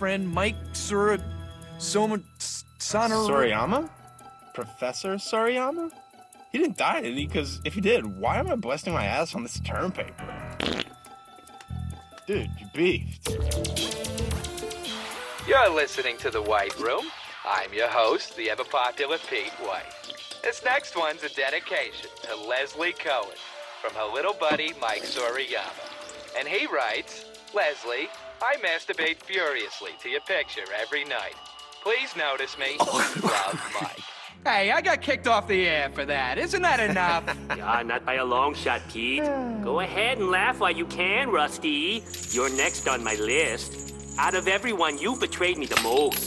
friend Mike Sura Soma Sana. Sorayama? Professor Sorayama? He didn't die, did he? Because if he did, why am I blasting my ass on this term paper? Dude, you beefed. You're listening to The White Room. I'm your host, the ever popular Pete White. This next one's a dedication to Leslie Cohen from her little buddy Mike Sorayama. And he writes, Leslie, I masturbate furiously to your picture every night. Please notice me. Oh, Love, Mike. Hey, I got kicked off the air for that. Isn't that enough? Yeah, not by a long shot, Pete. Go ahead and laugh while you can, Rusty. You're next on my list. Out of everyone, you betrayed me the most.